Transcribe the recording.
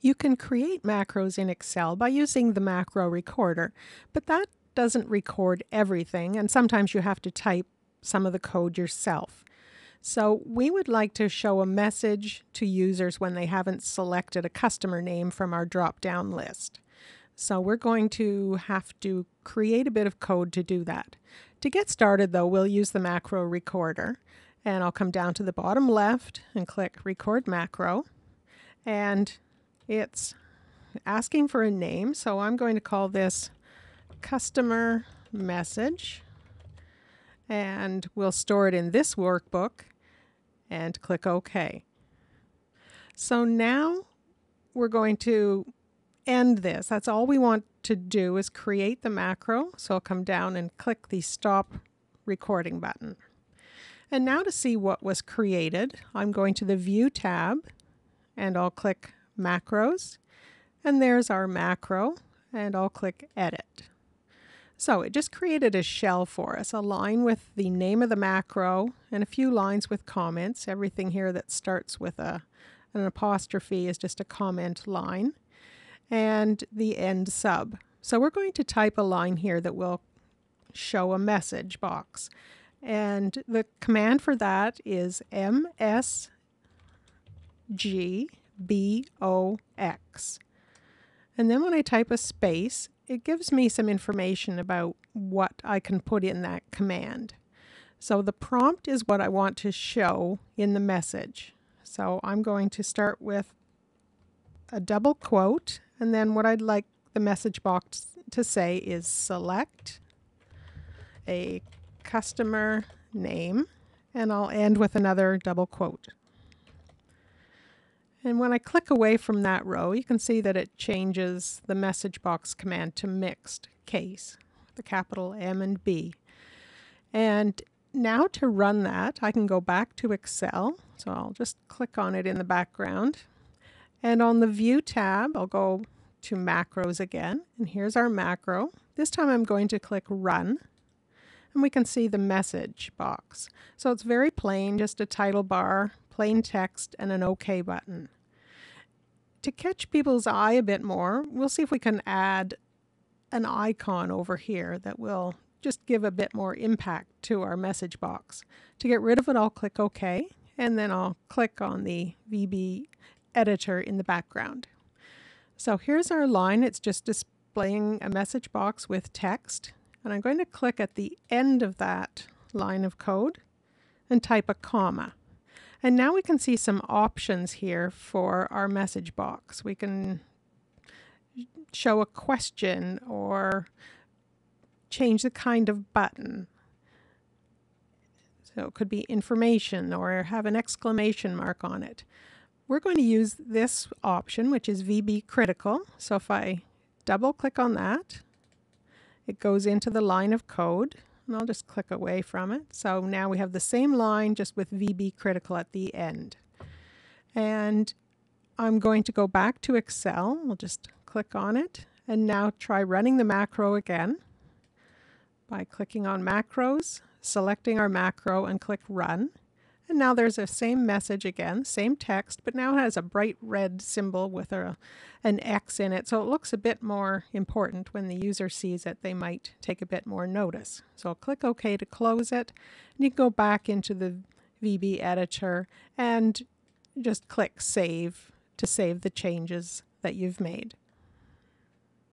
You can create macros in Excel by using the macro recorder, but that doesn't record everything, and sometimes you have to type some of the code yourself. So we would like to show a message to users when they haven't selected a customer name from our drop-down list. So we're going to have to create a bit of code to do that. To get started though, we'll use the macro recorder and I'll come down to the bottom left and click record macro and it's asking for a name. So I'm going to call this customer message and we'll store it in this workbook and click OK. So now we're going to end this. That's all we want to do is create the macro. So I'll come down and click the stop recording button. And now to see what was created, I'm going to the View tab and I'll click Macros. And there's our macro and I'll click Edit. So it just created a shell for us, a line with the name of the macro and a few lines with comments. Everything here that starts with a, an apostrophe is just a comment line and the end sub. So we're going to type a line here that will show a message box. And the command for that is MSGBOX. And then when I type a space, it gives me some information about what I can put in that command. So the prompt is what I want to show in the message. So I'm going to start with a double quote, and then what I'd like the message box to say is select a customer name, and I'll end with another double quote. And when I click away from that row, you can see that it changes the message box command to mixed case, the capital M and B. And now to run that, I can go back to Excel. So I'll just click on it in the background. And on the View tab, I'll go to Macros again. And here's our macro. This time I'm going to click Run. And we can see the message box. So it's very plain, just a title bar, plain text, and an OK button. To catch people's eye a bit more, we'll see if we can add an icon over here that will just give a bit more impact to our message box. To get rid of it, I'll click OK, and then I'll click on the VB editor in the background. So here's our line. It's just displaying a message box with text. And I'm going to click at the end of that line of code and type a comma. And now we can see some options here for our message box. We can show a question or change the kind of button. So it could be information or have an exclamation mark on it. We're going to use this option, which is VB critical. So if I double click on that, it goes into the line of code and I'll just click away from it. So now we have the same line just with VB critical at the end. And I'm going to go back to Excel. We'll just click on it and now try running the macro again by clicking on macros, selecting our macro and click run. And now there's the same message again, same text, but now it has a bright red symbol with a, an X in it. So it looks a bit more important when the user sees it. They might take a bit more notice. So I'll click OK to close it. And you can go back into the VB editor and just click Save to save the changes that you've made.